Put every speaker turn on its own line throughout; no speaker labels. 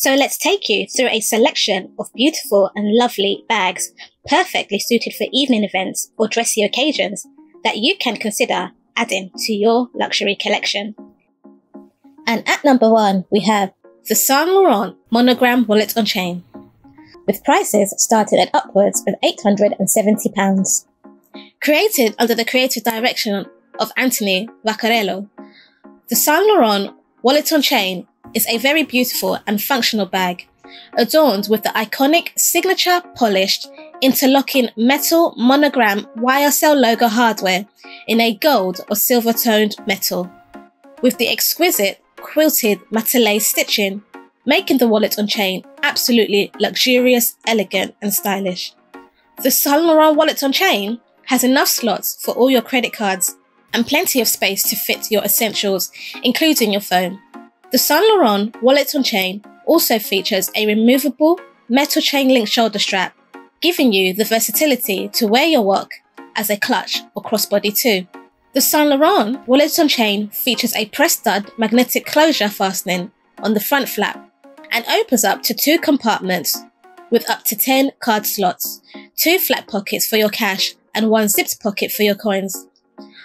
So let's take you through a selection of beautiful and lovely bags, perfectly suited for evening events or dressy occasions that you can consider adding to your luxury collection. And at number one, we have the Saint Laurent Monogram Wallet on Chain, with prices starting at upwards of £870. Created under the creative direction of Anthony Vaccarello, the Saint Laurent Wallet on Chain is a very beautiful and functional bag, adorned with the iconic signature polished interlocking metal monogram YSL logo hardware in a gold or silver toned metal, with the exquisite quilted matelassé stitching, making the wallet on chain absolutely luxurious, elegant, and stylish. The Saint Laurent wallet on chain has enough slots for all your credit cards and plenty of space to fit your essentials, including your phone. The Saint Laurent wallet on chain also features a removable metal chain link shoulder strap, giving you the versatility to wear your WOC as a clutch or crossbody too. The Saint Laurent wallet on chain features a press stud magnetic closure fastening on the front flap and opens up to two compartments with up to 10 card slots, two flat pockets for your cash and one zipped pocket for your coins.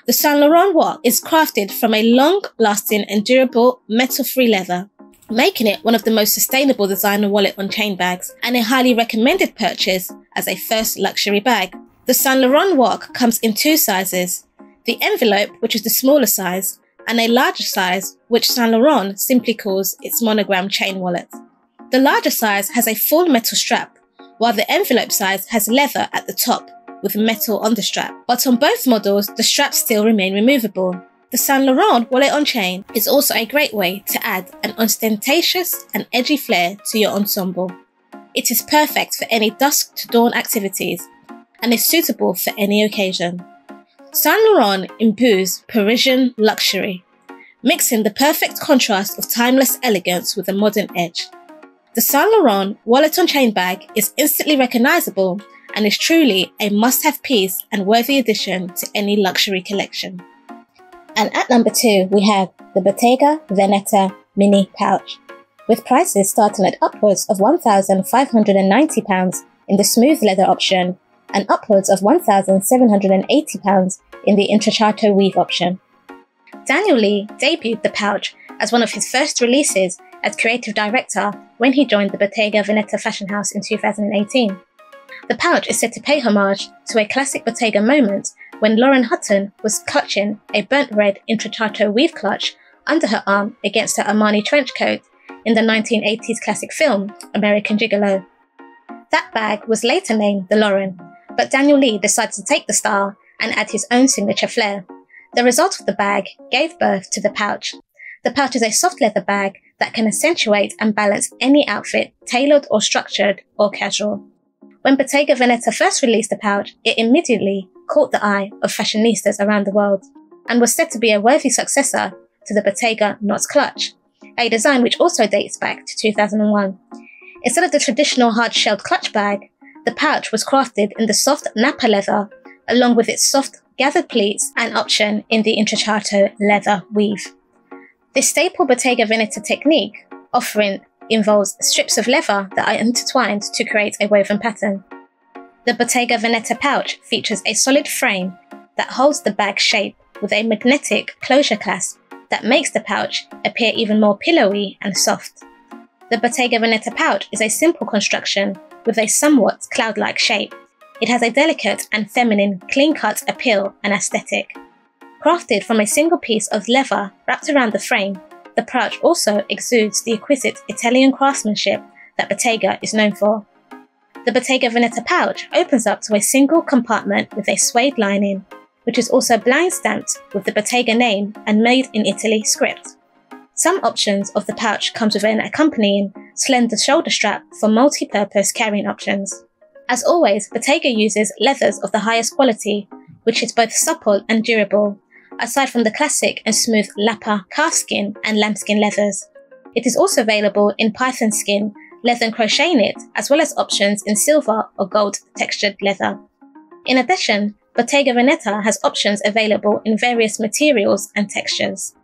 The Saint Laurent WOC is crafted from a long-lasting and durable metal-free leather, making it one of the most sustainable designer wallet on chain bags and a highly recommended purchase as a first luxury bag. The Saint Laurent WOC comes in two sizes, the envelope, which is the smaller size, and a larger size, which Saint Laurent simply calls its monogram chain wallet. The larger size has a full metal strap, while the envelope size has leather at the top with metal on the strap, but on both models, the straps still remain removable. The Saint Laurent wallet on chain is also a great way to add an ostentatious and edgy flair to your ensemble. It is perfect for any dusk to dawn activities and is suitable for any occasion. Saint Laurent imbues Parisian luxury, mixing the perfect contrast of timeless elegance with a modern edge. The Saint Laurent wallet on chain bag is instantly recognizable and is truly a must have piece and worthy addition to any luxury collection. And at number two, we have the Bottega Veneta Mini Pouch, with prices starting at upwards of £1,590 in the smooth leather option and upwards of £1,780 in the Intrecciato weave option. Daniel Lee debuted the pouch as one of his first releases as creative director when he joined the Bottega Veneta fashion house in 2018. The pouch is said to pay homage to a classic Bottega moment when Lauren Hutton was clutching a burnt red Intrecciato weave clutch under her arm against her Armani trench coat in the 1980s classic film American Gigolo. That bag was later named the Lauren, but Daniel Lee decided to take the style and add his own signature flair. The result of the bag gave birth to the pouch. The pouch is a soft leather bag that can accentuate and balance any outfit, tailored or structured or casual. When Bottega Veneta first released the pouch, it immediately caught the eye of fashionistas around the world and was said to be a worthy successor to the Bottega Knots Clutch, a design which also dates back to 2001. Instead of the traditional hard-shelled clutch bag, the pouch was crafted in the soft Nappa leather along with its soft gathered pleats and option in the Intrecciato leather weave. This staple Bottega Veneta technique, offering involves strips of leather that are intertwined to create a woven pattern. The Bottega Veneta pouch features a solid frame that holds the bag shape with a magnetic closure clasp that makes the pouch appear even more pillowy and soft. The Bottega Veneta pouch is a simple construction with a somewhat cloud-like shape. It has a delicate and feminine, clean-cut appeal and aesthetic. Crafted from a single piece of leather wrapped around the frame, the pouch also exudes the exquisite Italian craftsmanship that Bottega is known for. The Bottega Veneta pouch opens up to a single compartment with a suede lining, which is also blind stamped with the Bottega name and made in Italy script. Some options of the pouch comes with an accompanying slender shoulder strap for multi-purpose carrying options. As always, Bottega uses leathers of the highest quality, which is both supple and durable, aside from the classic and smooth nappa, calfskin, and lambskin leathers. It is also available in python skin, leather and crochet knit, as well as options in silver or gold textured leather. In addition, Bottega Veneta has options available in various materials and textures.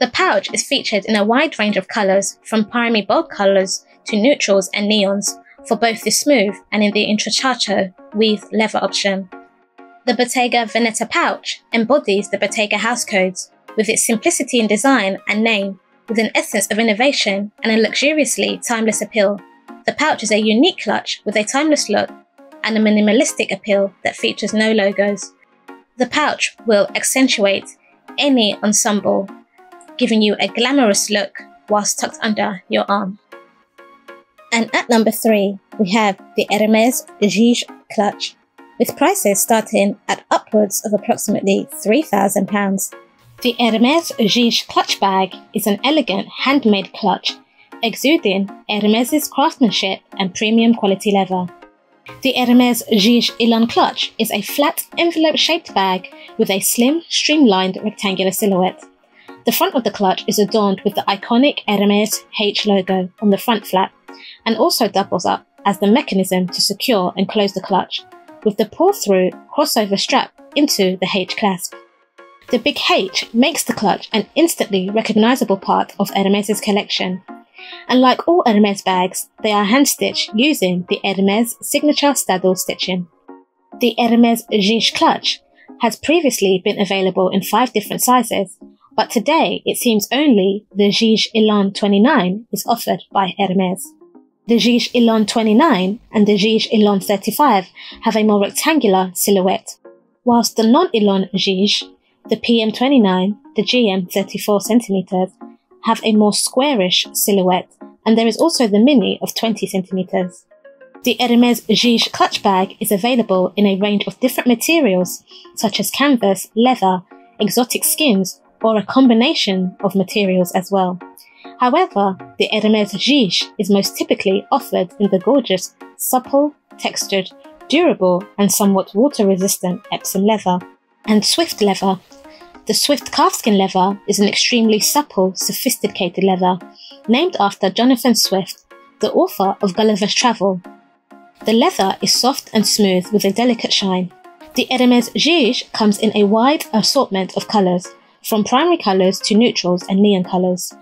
The pouch is featured in a wide range of colours, from primary bold colours to neutrals and neons, for both the smooth and in the Intrecciato weave leather option. The Bottega Veneta pouch embodies the Bottega house codes, with its simplicity in design and name, with an essence of innovation and a luxuriously timeless appeal. The pouch is a unique clutch with a timeless look and a minimalistic appeal that features no logos. The pouch will accentuate any ensemble giving you a glamorous look whilst tucked under your arm. And at number three, we have the Hermes Jige clutch, with prices starting at upwards of approximately £3,000. The Hermes Jige clutch bag is an elegant handmade clutch, exuding Hermes's craftsmanship and premium quality leather. The Hermes Jige Elan clutch is a flat envelope shaped bag with a slim, streamlined rectangular silhouette. The front of the clutch is adorned with the iconic Hermes H logo on the front flap and also doubles up as the mechanism to secure and close the clutch, with the pull-through crossover strap into the H clasp. The big H makes the clutch an instantly recognizable part of Hermes's collection. And like all Hermes bags, they are hand-stitched using the Hermes signature saddle stitching. The Hermes Jige clutch has previously been available in five different sizes, but today it seems only the Jige Elan 29 is offered by Hermes. The Elan 29 and the Elan 35 have a more rectangular silhouette, whilst the non-Elan Jige, the PM29, the GM 34 cm, have a more squarish silhouette, and there is also the Mini of 20 cm. The Hermes Jige clutch bag is available in a range of different materials, such as canvas, leather, exotic skins, or a combination of materials as well. However, the Hermes Jige is most typically offered in the gorgeous, supple, textured, durable, and somewhat water resistant Epsom leather. And Swift leather. The Swift calfskin leather is an extremely supple, sophisticated leather, named after Jonathan Swift, the author of Gulliver's Travel. The leather is soft and smooth with a delicate shine. The Hermes Jige comes in a wide assortment of colours, from primary colours to neutrals and neon colours.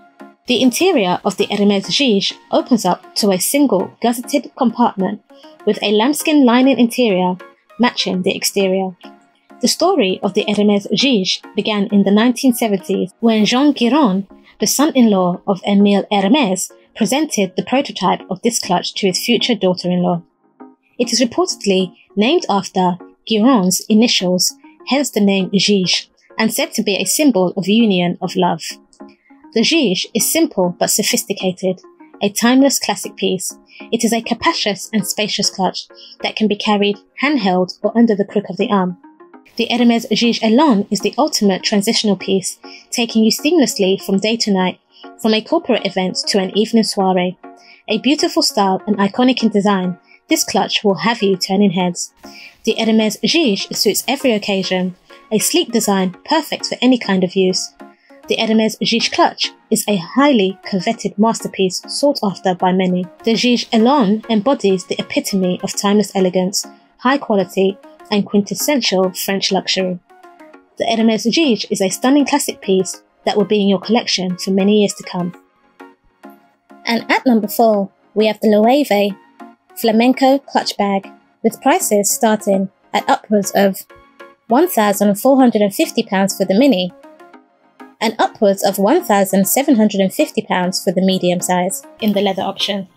The interior of the Hermes Jige opens up to a single gusseted compartment with a lambskin lining interior matching the exterior. The story of the Hermes Jige began in the 1970s when Jean Guerrand, the son-in-law of Emile Hermes, presented the prototype of this clutch to his future daughter-in-law. It is reportedly named after Guerrand's initials, hence the name Jige, and said to be a symbol of union of love. The Jige is simple but sophisticated, a timeless classic piece. It is a capacious and spacious clutch that can be carried handheld or under the crook of the arm. The Hermes Jige Elan is the ultimate transitional piece, taking you seamlessly from day to night, from a corporate event to an evening soiree. A beautiful style and iconic in design, this clutch will have you turning heads. The Hermes Jige suits every occasion, a sleek design perfect for any kind of use. The Hermes Jige clutch is a highly coveted masterpiece sought after by many. The Jige Elan embodies the epitome of timeless elegance, high quality, and quintessential French luxury. The Hermes Jige is a stunning classic piece that will be in your collection for many years to come. And at number 4, we have the Loewe Flamenco clutch bag, with prices starting at upwards of £1,450 for the mini and upwards of £1,750 for the medium size in the leather option.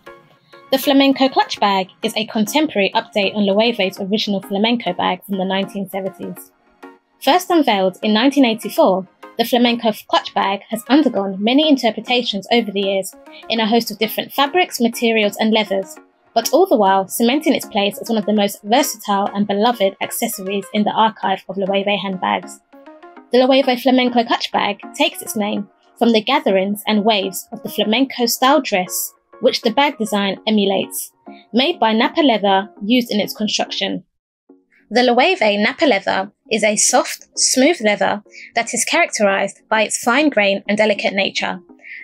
The flamenco clutch bag is a contemporary update on Loewe's original flamenco bag from the 1970s. First unveiled in 1984, the flamenco clutch bag has undergone many interpretations over the years in a host of different fabrics, materials, and leathers, but all the while cementing its place as one of the most versatile and beloved accessories in the archive of Loewe handbags. The Loewe Flamenco clutch bag takes its name from the gatherings and waves of the flamenco style dress, which the bag design emulates, made by Napa leather used in its construction. The Loewe Napa leather is a soft, smooth leather that is characterized by its fine grain and delicate nature.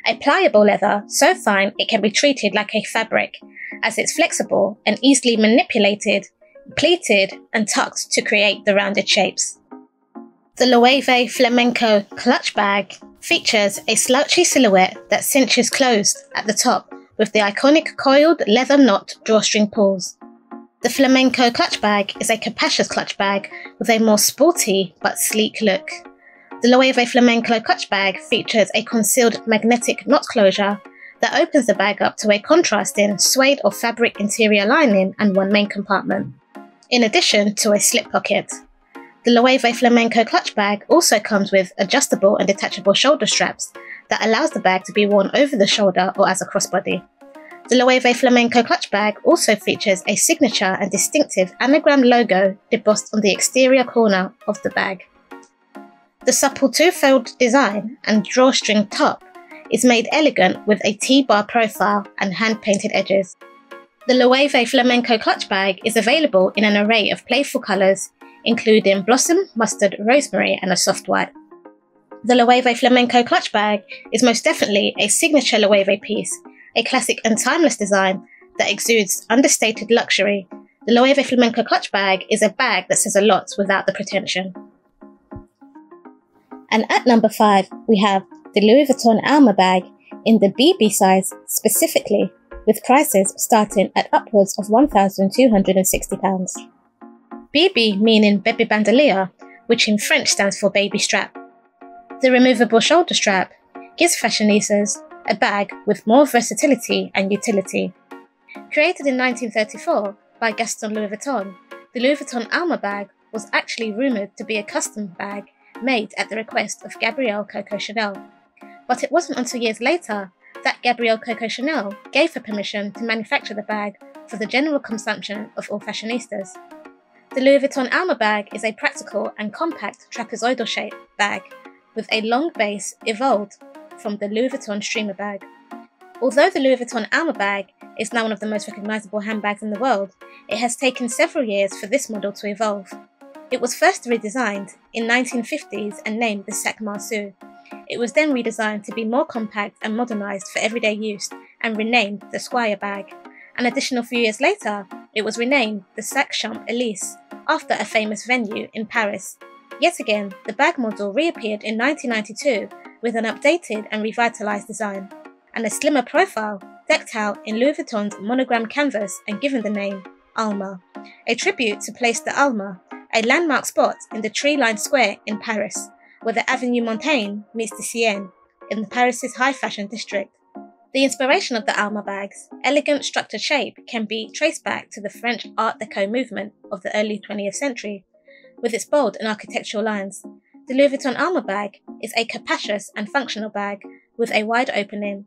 A pliable leather so fine it can be treated like a fabric as it's flexible and easily manipulated, pleated, and tucked to create the rounded shapes. The Loewe Flamenco clutch bag features a slouchy silhouette that cinches closed at the top with the iconic coiled leather knot drawstring pulls. The Flamenco clutch bag is a capacious clutch bag with a more sporty but sleek look. The Loewe Flamenco clutch bag features a concealed magnetic knot closure that opens the bag up to a contrasting suede or fabric interior lining and one main compartment, in addition to a slip pocket. The Loewe Flamenco clutch bag also comes with adjustable and detachable shoulder straps that allows the bag to be worn over the shoulder or as a crossbody. The Loewe Flamenco clutch bag also features a signature and distinctive anagram logo debossed on the exterior corner of the bag. The supple two-fold design and drawstring top is made elegant with a T-bar profile and hand-painted edges. The Loewe Flamenco clutch bag is available in an array of playful colours, including blossom, mustard, rosemary and a soft white. The Loewe Flamenco clutch bag is most definitely a signature Loewe piece a classic and timeless design that exudes understated luxury, the Loewe Flamenco clutch bag is a bag that says a lot without the pretension. And at number 5, we have the Louis Vuitton Alma bag in the BB size specifically, with prices starting at upwards of £1,260. BB meaning Bebe Bandolier, which in French stands for baby strap. The removable shoulder strap gives fashionistas a bag with more versatility and utility. Created in 1934 by Gaston Louis Vuitton, the Louis Vuitton Alma bag was actually rumoured to be a custom bag made at the request of Gabrielle Coco Chanel. But it wasn't until years later that Gabrielle Coco Chanel gave her permission to manufacture the bag for the general consumption of all fashionistas. The Louis Vuitton Alma bag is a practical and compact trapezoidal shaped bag with a long base evolved from the Louis Vuitton streamer bag. Although the Louis Vuitton Alma bag is now one of the most recognisable handbags in the world, it has taken several years for this model to evolve. It was first redesigned in 1950s and named the Sac Marceau. It was then redesigned to be more compact and modernised for everyday use and renamed the Squire bag. An additional few years later, it was renamed the Sac Champ Elysees after a famous venue in Paris. Yet again, the bag model reappeared in 1992 with an updated and revitalized design, and a slimmer profile decked out in Louis Vuitton's monogram canvas and given the name Alma, a tribute to Place de Alma, a landmark spot in the tree-lined square in Paris, where the Avenue Montaigne meets the Seine, in Paris's high fashion district. The inspiration of the Alma bag's elegant structured shape can be traced back to the French Art Deco movement of the early 20th century, with its bold and architectural lines, the Louis Vuitton Alma bag is a capacious and functional bag with a wide opening.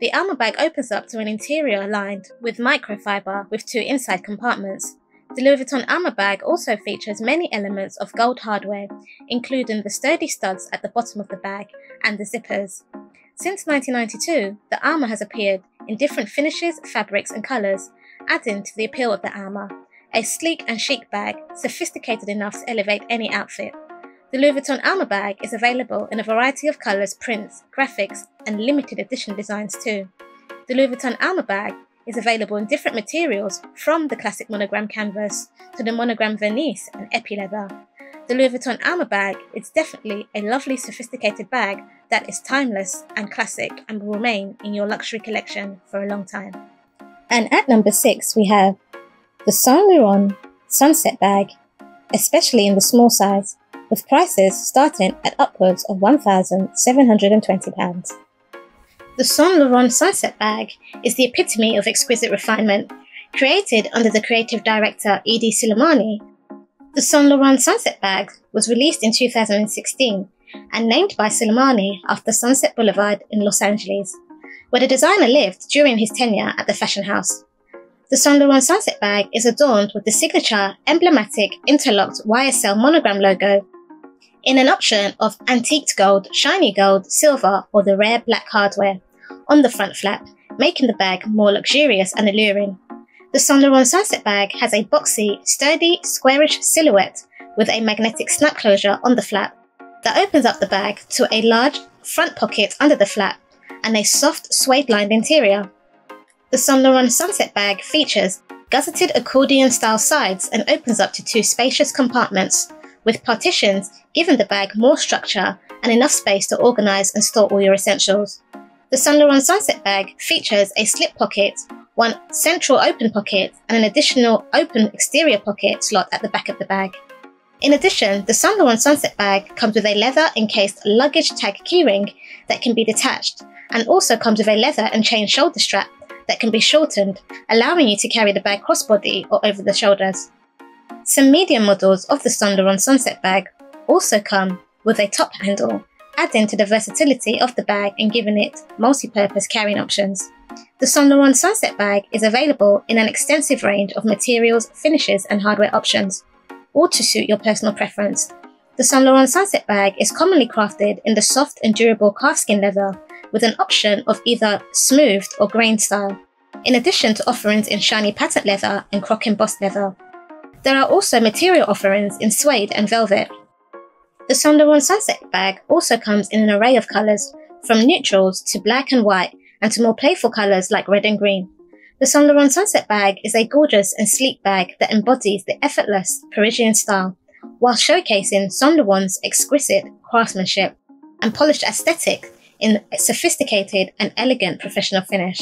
The Alma bag opens up to an interior lined with microfiber with two inside compartments. The Louis Vuitton Alma bag also features many elements of gold hardware, including the sturdy studs at the bottom of the bag and the zippers. Since 1992, the Alma has appeared in different finishes, fabrics, and colours, adding to the appeal of the Alma. A sleek and chic bag, sophisticated enough to elevate any outfit. The Louis Vuitton Alma bag is available in a variety of colours, prints, graphics, and limited edition designs too. The Louis Vuitton Alma bag is available in different materials from the classic monogram canvas to the monogram vernis and epi leather. The Louis Vuitton Alma bag is definitely a lovely sophisticated bag that is timeless and classic and will remain in your luxury collection for a long time. And at number 6 we have the Saint Laurent Sunset bag, especially in the small size with prices starting at upwards of £1,720. The Saint Laurent Sunset bag is the epitome of exquisite refinement. Created under the creative director Hedi Slimane, the Saint Laurent Sunset bag was released in 2016 and named by Slimane after Sunset Boulevard in Los Angeles, where the designer lived during his tenure at the fashion house. The Saint Laurent Sunset bag is adorned with the signature, emblematic, interlocked YSL monogram logo in an option of antiqued gold, shiny gold, silver, or the rare black hardware on the front flap, making the bag more luxurious and alluring. The Saint Sunset bag has a boxy, sturdy, squarish silhouette with a magnetic snap closure on the flap that opens up the bag to a large front pocket under the flap and a soft suede-lined interior. The Saint Laurent Sunset bag features gusseted accordion-style sides and opens up to two spacious compartments with partitions giving the bag more structure and enough space to organise and store all your essentials. The Saint Laurent Sunset bag features a slip pocket, one central open pocket, and an additional open exterior pocket slot at the back of the bag. In addition, the Laurent Sunset bag comes with a leather encased luggage tag keyring that can be detached and also comes with a leather and chain shoulder strap that can be shortened, allowing you to carry the bag crossbody or over the shoulders. Some medium models of the Laurent Sunset bag also come with a top handle, adding to the versatility of the bag and giving it multi-purpose carrying options. The Laurent Sunset bag is available in an extensive range of materials, finishes and hardware options, all to suit your personal preference. The Saint Laurent Sunset bag is commonly crafted in the soft and durable calfskin leather with an option of either smoothed or grain style, in addition to offerings in shiny patent leather and croc embossed leather. There are also material offerings in suede and velvet. The Saint Laurent Sunset bag also comes in an array of colours, from neutrals to black and white, and to more playful colours like red and green. The Saint Laurent Sunset bag is a gorgeous and sleek bag that embodies the effortless Parisian style, while showcasing Saint Laurent's exquisite craftsmanship and polished aesthetic in a sophisticated and elegant professional finish.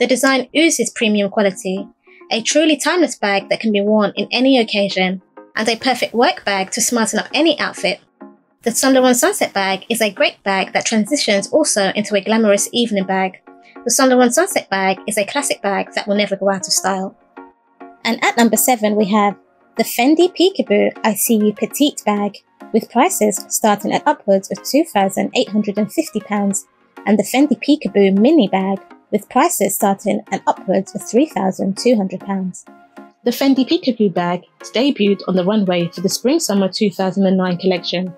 The design oozes premium quality, a truly timeless bag that can be worn in any occasion, and a perfect work bag to smarten up any outfit. The Saint Laurent Sunset bag is a great bag that transitions also into a glamorous evening bag. The Laurent Sunset bag is a classic bag that will never go out of style. And at number 7 we have the Fendi Peekaboo I See You Petite bag, with prices starting at upwards of £2,850 and the Fendi Peekaboo Mini bag with prices starting at upwards of £3,200.
The Fendi Peekaboo bag debuted on the runway for the Spring Summer 2009 collection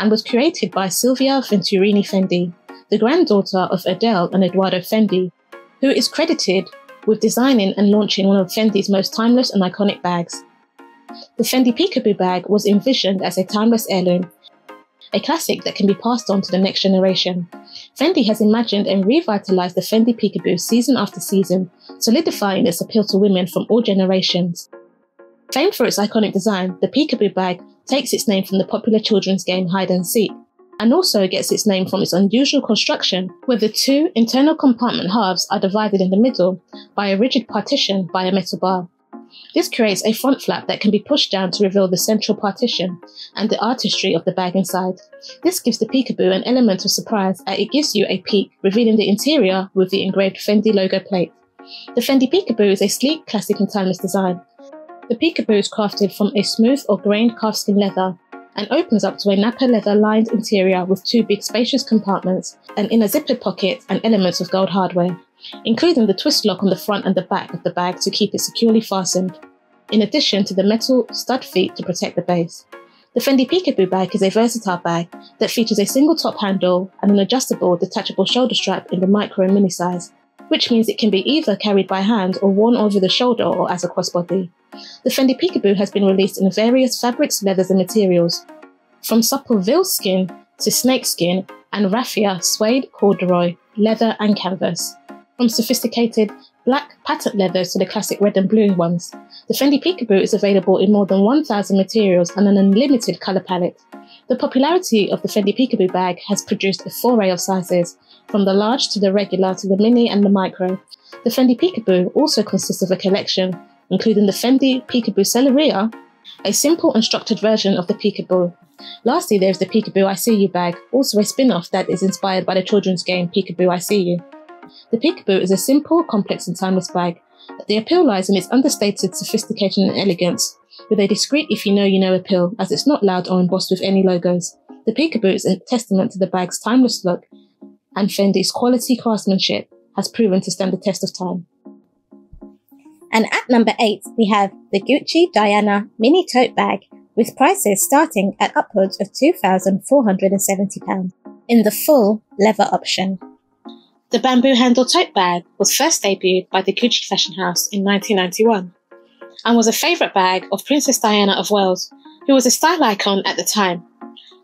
and was created by Silvia Venturini Fendi, the granddaughter of Adele and Edoardo Fendi, who is credited with designing and launching one of Fendi's most timeless and iconic bags. The Fendi Peekaboo bag was envisioned as a timeless heirloom a classic that can be passed on to the next generation. Fendi has imagined and revitalized the Fendi Peekaboo season after season, solidifying its appeal to women from all generations. Famed for its iconic design, the Peekaboo bag takes its name from the popular children's game hide and seek, and also gets its name from its unusual construction, where the two internal compartment halves are divided in the middle by a rigid partition by a metal bar. This creates a front flap that can be pushed down to reveal the central partition and the artistry of the bag inside. This gives the peekaboo an element of surprise as it gives you a peek, revealing the interior with the engraved Fendi logo plate. The Fendi Peekaboo is a sleek, classic and timeless design. The peekaboo is crafted from a smooth or grained calfskin leather and opens up to a nappa leather lined interior with two big spacious compartments, an inner zippered pocket and elements of gold hardware including the twist lock on the front and the back of the bag to keep it securely fastened, in addition to the metal stud feet to protect the base. The Fendi Peekaboo bag is a versatile bag that features a single top handle and an adjustable detachable shoulder strap in the micro and mini size, which means it can be either carried by hand or worn over the shoulder or as a crossbody. The Fendi Peekaboo has been released in various fabrics, leathers and materials, from supple veal skin to snakeskin and raffia, suede, corduroy, leather and canvas from sophisticated black patent leathers to the classic red and blue ones. The Fendi Peekaboo is available in more than 1,000 materials and an unlimited colour palette. The popularity of the Fendi Peekaboo bag has produced a foray of sizes, from the large to the regular to the mini and the micro. The Fendi Peekaboo also consists of a collection, including the Fendi Peekaboo Selleria, a simple and structured version of the Peekaboo. Lastly, there is the Peekaboo I See You bag, also a spin off that is inspired by the children's game Peekaboo I See You. The peekaboo is a simple, complex, and timeless bag. The appeal lies in its understated sophistication and elegance, with a discreet if you know you know appeal, as it's not loud or embossed with any logos. The peekaboo is a testament to the bag's timeless look, and Fendi's quality craftsmanship has proven to stand the test of time.
And at number 8, we have the Gucci Diana mini tote bag with prices starting at upwards of £2,470 in the full leather option.
The bamboo handle tote bag was first debuted by the Gucci fashion house in 1991 and was a favourite bag of Princess Diana of Wales, who was a style icon at the time.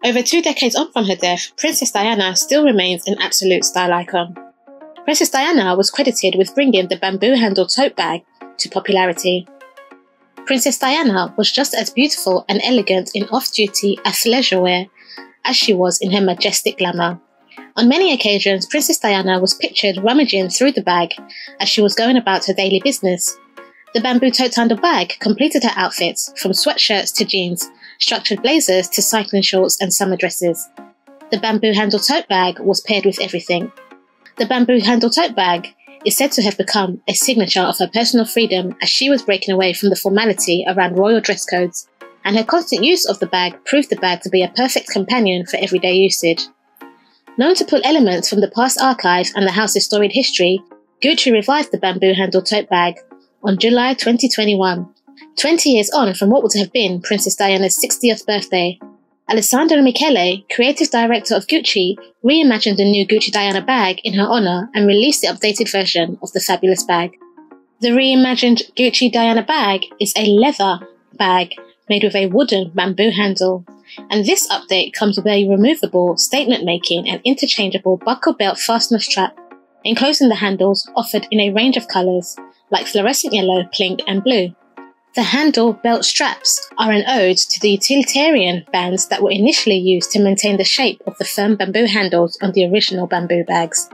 Over two decades on from her death, Princess Diana still remains an absolute style icon. Princess Diana was credited with bringing the bamboo handle tote bag to popularity. Princess Diana was just as beautiful and elegant in off duty athleisure wear as she was in her majestic glamour. On many occasions, Princess Diana was pictured rummaging through the bag as she was going about her daily business. The bamboo tote handle bag completed her outfits, from sweatshirts to jeans, structured blazers to cycling shorts and summer dresses. The bamboo handle tote bag was paired with everything. The bamboo handle tote bag is said to have become a signature of her personal freedom as she was breaking away from the formality around royal dress codes, and her constant use of the bag proved the bag to be a perfect companion for everyday usage. Known to pull elements from the past archive and the house's storied history, Gucci revived the bamboo handle tote bag on July 2021, 20 years on from what would have been Princess Diana's 60th birthday. Alessandro Michele, creative director of Gucci, reimagined the new Gucci Diana bag in her honor and released the updated version of the fabulous bag. The reimagined Gucci Diana bag is a leather bag made with a wooden bamboo handle. And this update comes with a removable, statement making, and interchangeable buckle belt fastener strap, enclosing the handles offered in a range of colours, like fluorescent yellow, pink, and blue. The handle belt straps are an ode to the utilitarian bands that were initially used to maintain the shape of the firm bamboo handles on the original bamboo bags.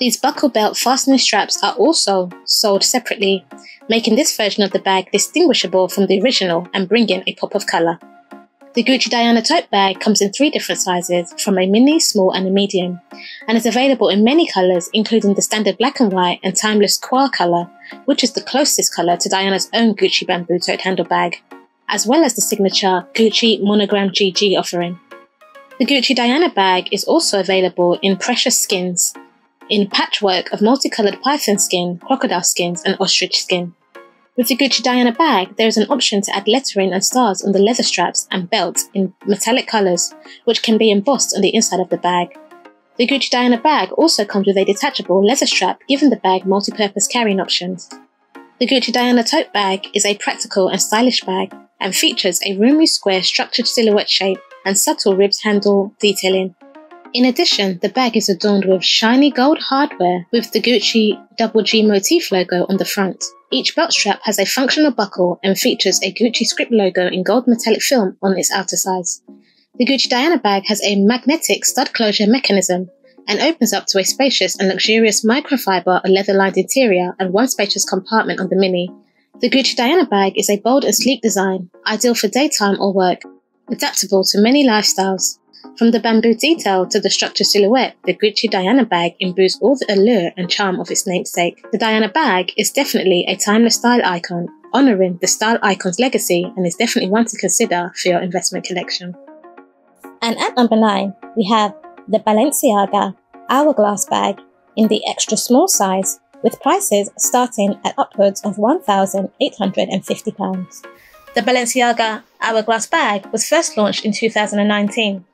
These buckle belt fastening straps are also sold separately, making this version of the bag distinguishable from the original and bringing a pop of colour. The Gucci Diana tote bag comes in three different sizes, from a mini, small, and a medium, and is available in many colours, including the standard black and white and timeless cuir colour, which is the closest colour to Diana's own Gucci bamboo tote handle bag, as well as the signature Gucci Monogram GG offering. The Gucci Diana bag is also available in precious skins, in patchwork of multicoloured python skin, crocodile skins, and ostrich skin. With the Gucci Diana bag, there is an option to add lettering and stars on the leather straps and belt in metallic colours, which can be embossed on the inside of the bag. The Gucci Diana bag also comes with a detachable leather strap, giving the bag multi-purpose carrying options. The Gucci Diana tote bag is a practical and stylish bag and features a roomy square structured silhouette shape and subtle ribbed handle detailing. In addition, the bag is adorned with shiny gold hardware with the Gucci Double G motif logo on the front. Each belt strap has a functional buckle and features a Gucci script logo in gold metallic film on its outer sides. The Gucci Diana bag has a magnetic stud closure mechanism and opens up to a spacious and luxurious microfiber or leather lined interior and one spacious compartment on the mini. The Gucci Diana bag is a bold and sleek design, ideal for daytime or work, adaptable to many lifestyles. From the bamboo detail to the structured silhouette, the Gucci Diana bag imbues all the allure and charm of its namesake. The Diana bag is definitely a timeless style icon, honouring the style icon's legacy and is definitely one to consider for your investment collection.
And at number 9, we have the Balenciaga Hourglass bag in the extra small size with prices starting at upwards of £1,850. The Balenciaga Hourglass bag was first launched in 2019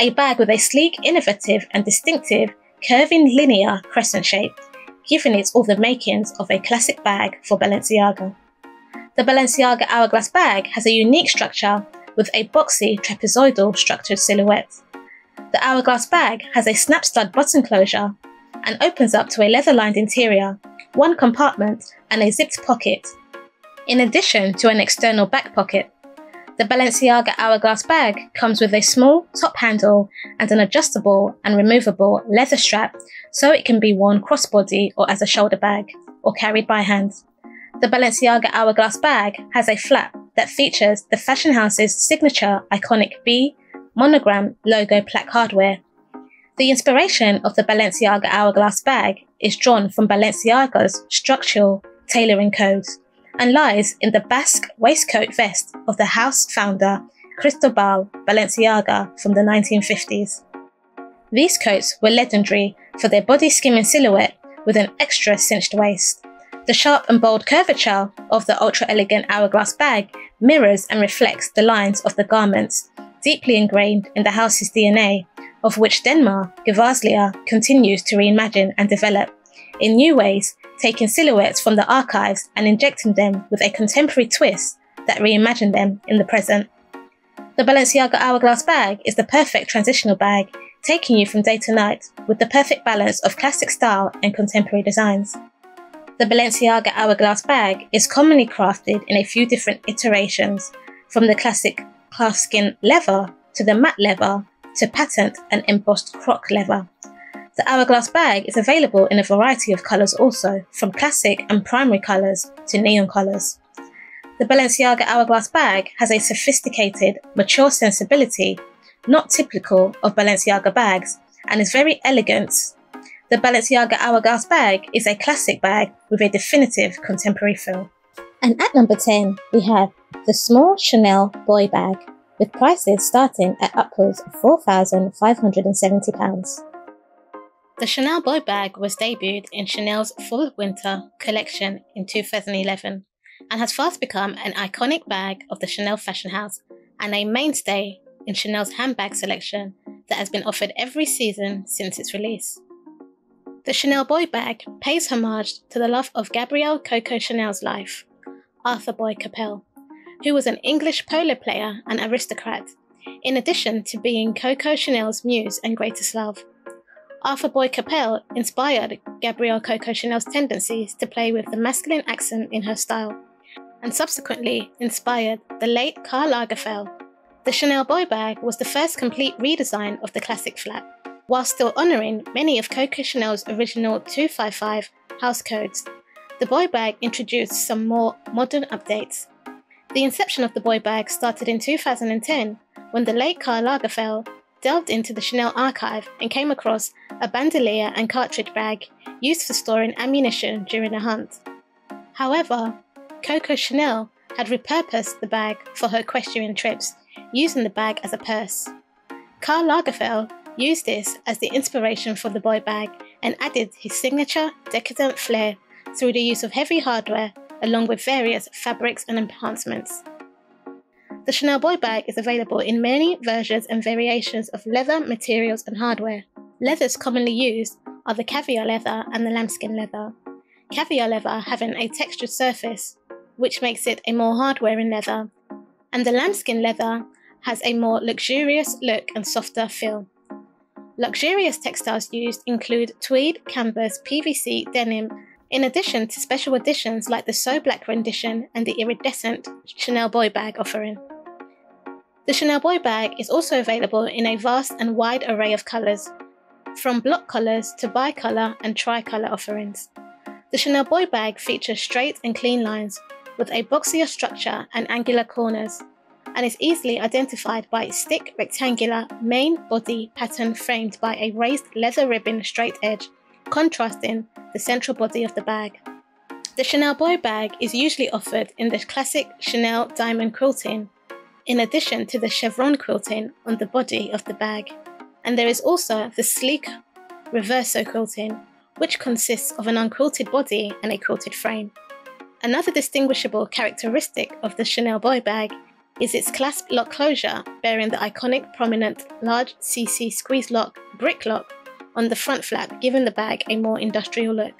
a bag with a sleek, innovative, and distinctive curving linear crescent shape, giving it all the makings of a classic bag for Balenciaga. The Balenciaga Hourglass bag has a unique structure with a boxy trapezoidal structured silhouette. The Hourglass bag has a snap stud button closure and opens up to a leather lined interior, one compartment, and a zipped pocket, in addition to an external back pocket. The Balenciaga Hourglass bag comes with a small top handle and an adjustable and removable leather strap so it can be worn crossbody or as a shoulder bag or carried by hand. The Balenciaga Hourglass bag has a flap that features the fashion house's signature iconic B monogram logo plaque hardware. The inspiration of the Balenciaga Hourglass bag is drawn from Balenciaga's structural tailoring codes and lies in the basque waistcoat vest of the house founder Cristobal Balenciaga from the 1950s. These coats were legendary for their body skimming silhouette with an extra cinched waist. The sharp and bold curvature of the ultra elegant hourglass bag mirrors and reflects the lines of the garments, deeply ingrained in the house's DNA, of which Demna Gvasalia continues to reimagine and develop in new ways taking silhouettes from the archives and injecting them with a contemporary twist that reimagined them in the present. The Balenciaga Hourglass bag is the perfect transitional bag, taking you from day to night with the perfect balance of classic style and contemporary designs. The Balenciaga Hourglass bag is commonly crafted in a few different iterations, from the classic calfskin leather to the matte leather to patent and embossed croc leather. The Hourglass bag is available in a variety of colours also, from classic and primary colours to neon colours. The Balenciaga Hourglass bag has a sophisticated, mature sensibility not typical of Balenciaga bags and is very elegant. The Balenciaga Hourglass bag is a classic bag with a definitive contemporary feel. And at number 10, we have the small Chanel boy bag with prices starting at upwards of £4,570. The Chanel Boy bag was debuted in Chanel's Fall Winter collection in 2011 and has fast become an iconic bag of the Chanel fashion house and a mainstay in Chanel's handbag selection that has been offered every season since its release. The Chanel Boy bag pays homage to the love of Gabrielle Coco Chanel's life, Arthur Boy Capel, who was an English polo player and aristocrat, in addition to being Coco Chanel's muse and greatest love. Arthur Boy Capel inspired Gabrielle Coco Chanel's tendencies to play with the masculine accent in her style, and subsequently inspired the late Karl Lagerfeld. The Chanel Boy bag was the first complete redesign of the classic flap, while still honouring many of Coco Chanel's original 255 house codes. The Boy bag introduced some more modern updates. The inception of the Boy bag started in 2010 when the late Karl Lagerfeld delved into the Chanel archive and came across a bandolier and cartridge bag used for storing ammunition during a hunt. However, Coco Chanel had repurposed the bag for her equestrian trips, using the bag as a purse. Karl Lagerfeld used this as the inspiration for the boy bag and added his signature decadent flair through the use of heavy hardware along with various fabrics and enhancements. The Chanel Boy bag is available in many versions and variations of leather, materials, and hardware. Leathers commonly used are the caviar leather and the lambskin leather. Caviar leather having a textured surface, which makes it a more hard-wearing leather, and the lambskin leather has a more luxurious look and softer feel. Luxurious textiles used include tweed, canvas, PVC, denim, in addition to special editions like the So Black rendition and the iridescent Chanel Boy bag offering. The Chanel Boy bag is also available in a vast and wide array of colours, from block colours to bicolour and tricolour offerings. The Chanel Boy bag features straight and clean lines with a boxier structure and angular corners, and is easily identified by its thick rectangular main body pattern framed by a raised leather ribbon straight edge, contrasting the central body of the bag. The Chanel Boy bag is usually offered in the classic Chanel diamond quilting in addition to the chevron quilting on the body of the bag. And there is also the sleek reverso quilting, which consists of an unquilted body and a quilted frame. Another distinguishable characteristic of the Chanel Boy bag is its clasp lock closure, bearing the iconic prominent large CC squeeze lock brick lock on the front flap, giving the bag a more industrial look.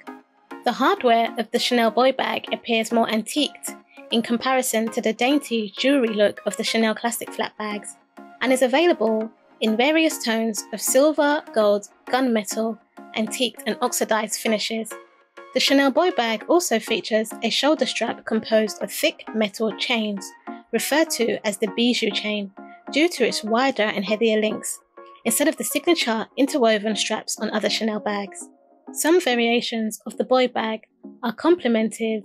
The hardware of the Chanel Boy bag appears more antiqued in comparison to the dainty jewelry look of the Chanel classic flat bags, and is available in various tones of silver, gold, gunmetal, antiqued, and oxidized finishes. The Chanel Boy bag also features a shoulder strap composed of thick metal chains, referred to as the bijou chain, due to its wider and heavier links, instead of the signature interwoven straps on other Chanel bags. Some variations of the boy bag are complemented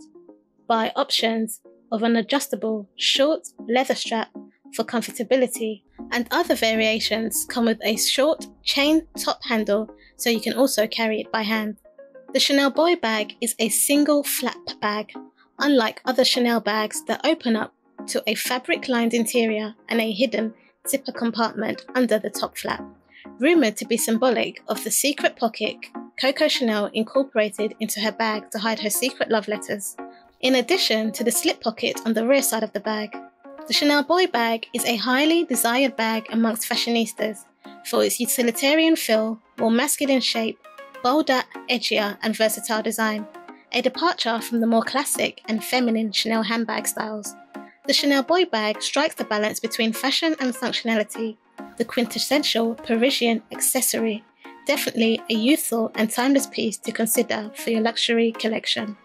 by options of an adjustable short leather strap for comfortability, and other variations come with a short chain top handle so you can also carry it by hand. The Chanel Boy bag is a single flap bag, unlike other Chanel bags that open up to a fabric lined interior and a hidden zipper compartment under the top flap, rumoured to be symbolic of the secret pocket Coco Chanel incorporated into her bag to hide her secret love letters in addition to the slip pocket on the rear side of the bag. The Chanel Boy bag is a highly desired bag amongst fashionistas for its utilitarian feel, more masculine shape, bolder, edgier, and versatile design, a departure from the more classic and feminine Chanel handbag styles. The Chanel Boy bag strikes the balance between fashion and functionality, the quintessential Parisian accessory, definitely a youthful and timeless piece to consider for your luxury collection.